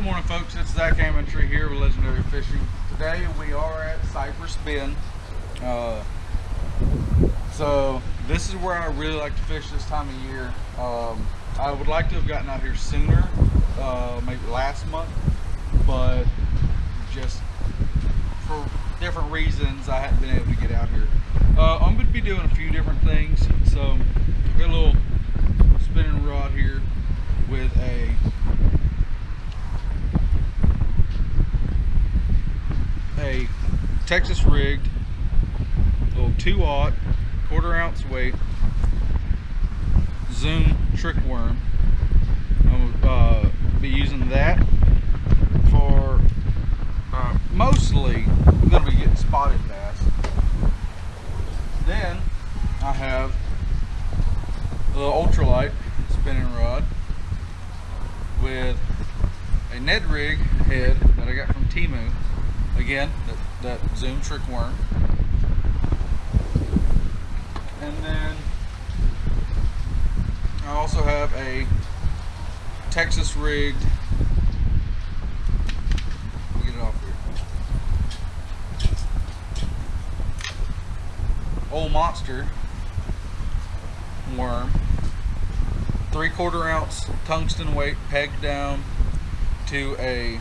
Good morning folks, it's Zach Ammontree here with Legendary Fishing. Today we are at Cypress Bend. Uh, so this is where I really like to fish this time of year. Um, I would like to have gotten out here sooner, uh, maybe last month, but just for different reasons I hadn't been able to get out here. Uh, I'm going to be doing a few different things. So I've got a little spinning rod here with a a Texas rigged little 2 aught quarter ounce weight zoom trick worm. I'm going uh, be using that for uh, mostly I'm going to be getting spotted bass. Then I have the ultralight spinning rod with a Ned rig head that I got from Temu again that, zoom trick worm and then I also have a Texas rigged get it off here. Old monster worm. Three quarter ounce tungsten weight pegged down to a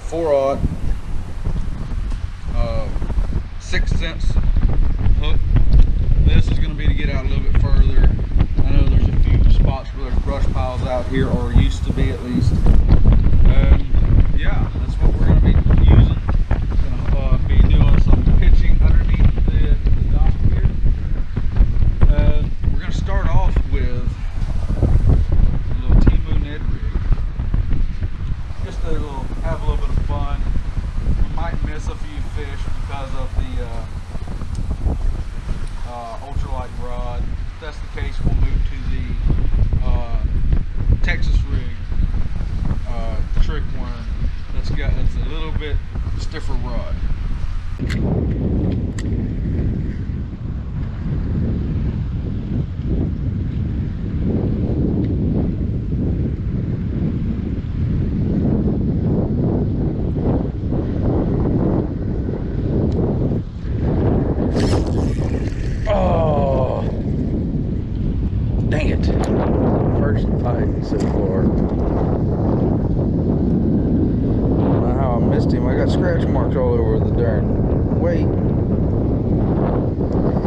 four aught six cents hook. This is going to be to get out a little bit further. I know there's a few spots where there's brush piles out here, or used to be at least. And yeah, that's what we're going to be using. Going to uh, be doing some pitching underneath the, the dock here. And we're going to start off with a little Temu Ned rig. Just a little, have a little bit of fun. We might miss a few fish because of the uh, uh, ultralight rod. If that's the case, we'll move to the uh, Texas rig uh, trick worm. That's got that's a little bit stiffer rod. Oh, dang it! First fight so far. I don't know how I missed him. I got scratch marks all over the darn weight.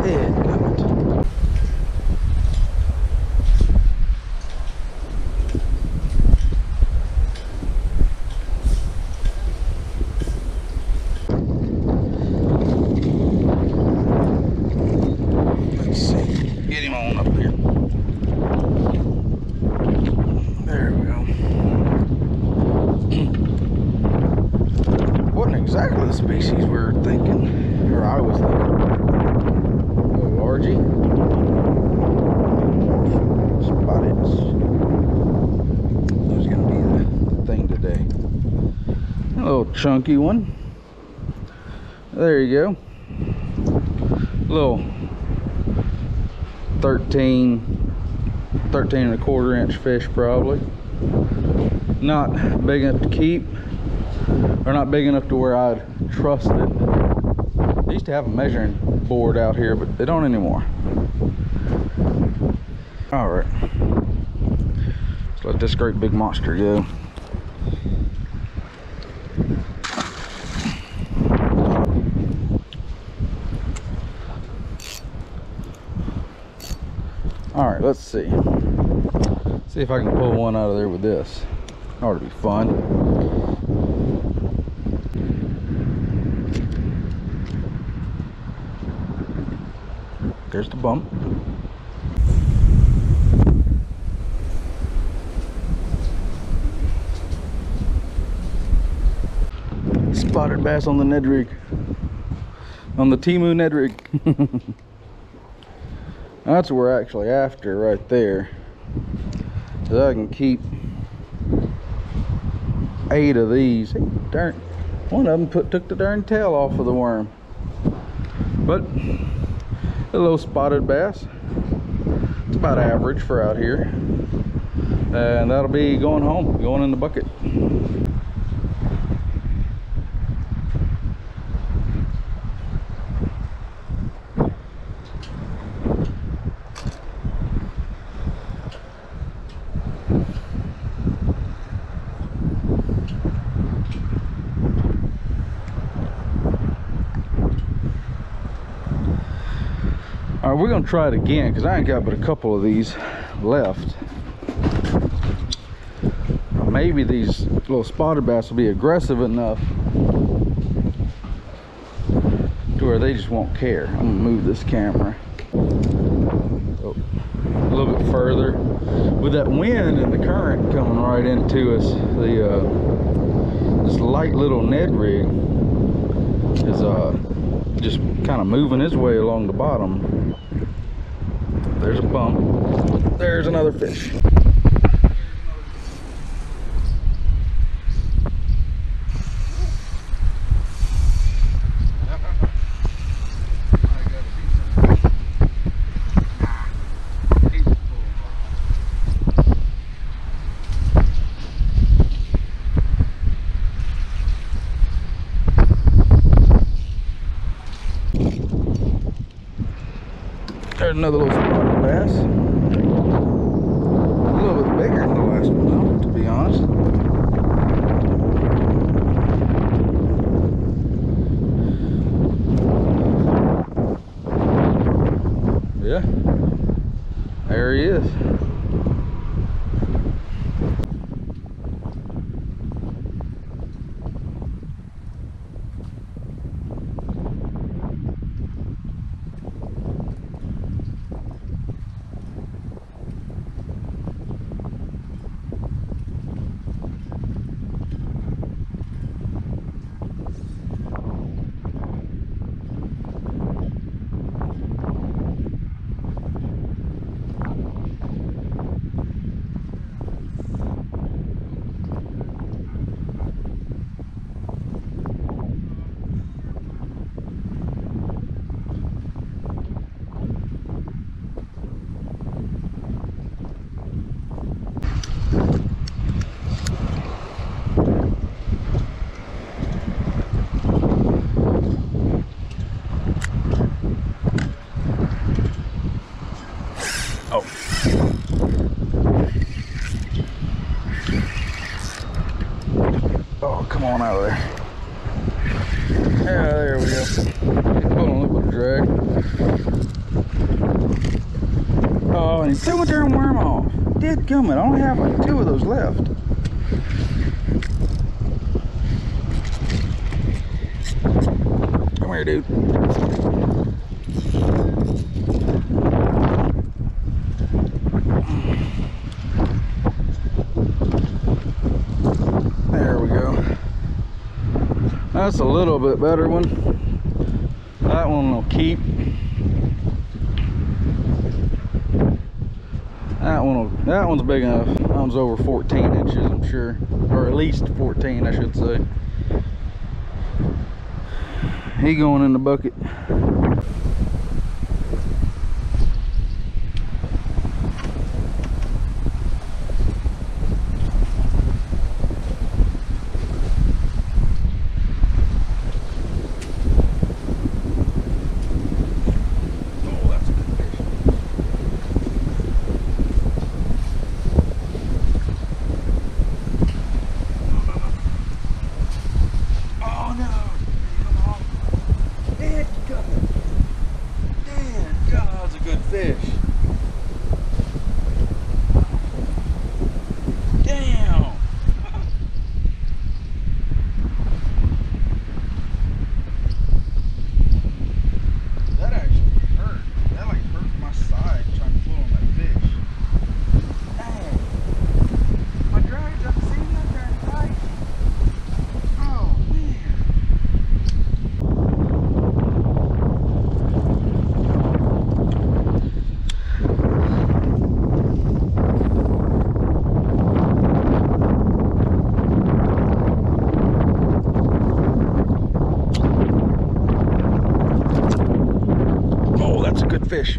Dadgummit. Let's see. Get him on up here. There we go. Wasn't exactly the species we were thinking, or I was thinking. A largie. Spotted. That was gonna be the thing today. A little chunky one. There you go. A Little 13 13 and a quarter inch fish probably not big enough to keep or not big enough to where I'd trust it I used to have a measuring board out here but they don't anymore all right let's let this great big monster go All right, let's see. See if I can pull one out of there with this. Ought to be fun. There's the bump. Spotted bass on the Ned rig. On the Temu Ned rig. That's what we're actually after right there. So I can keep eight of these. Hey, darn, one of them put took the darn tail off of the worm. But a little spotted bass. It's about average for out here. And that'll be going home, going in the bucket. All right, we're gonna try it again because I ain't got but a couple of these left. Maybe these little spotted bass will be aggressive enough to where they just won't care. I'm gonna move this camera oh, a little bit further. With that wind and the current coming right into us, the uh, this light little Ned rig is uh, just kind of moving his way along the bottom. There's a bump. There's another fish. Another little spotted bass. A little bit bigger than the last one, though, to be honest. Yeah. There he is. Oh, come on out of there. Yeah, little bit of drag. Oh, and he threw there and worm off. Dead gummit. I only have like two of those left. Come here, dude. There we go. That's a little bit better one. One will keep. That one that one's big enough. That one's over 14 inches, I'm sure. Or at least 14, I should say. He going in the bucket. fish.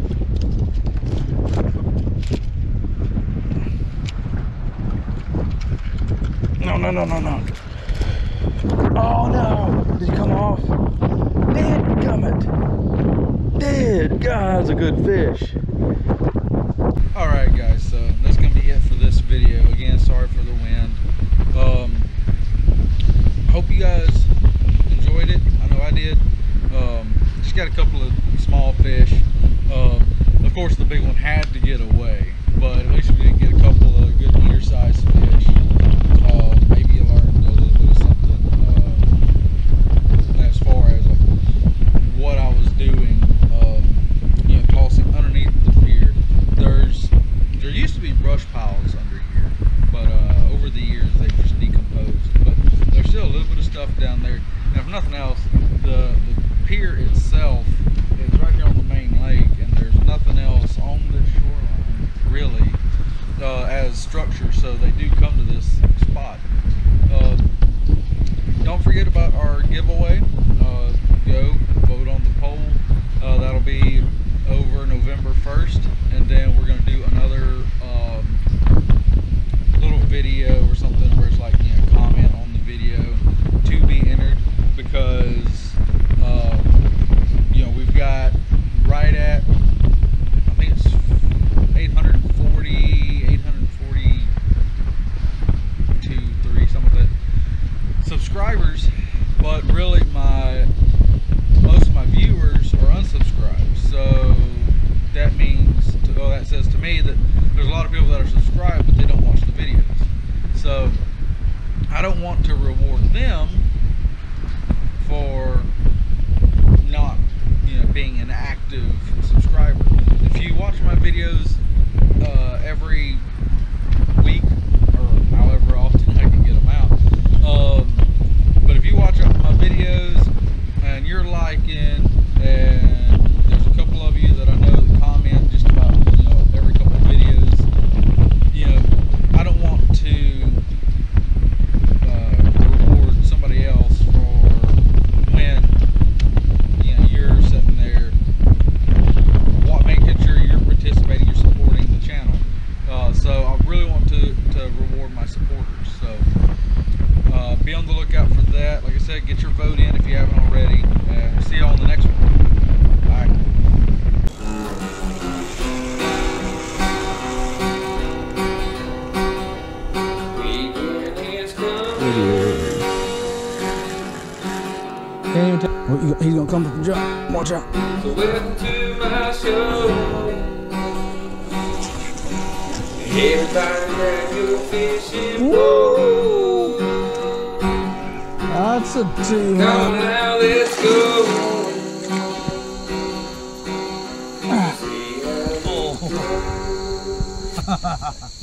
No, no, no, no, no. Oh no, did he come off? Dead gummit. Dead guy's a good fish. All right guys, so that's gonna be it for this video. Again, sorry for the wind. Um, hope you guys enjoyed it. I know I did. Um, just got a couple of small fish. Uh, of course, the big one has first. Can't even tell. He's gonna come jump. Watch out. So welcome to my show. Everybody grab your fishing pole. That's a two. Come now, let's go. Ha ha ha.